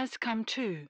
has come too.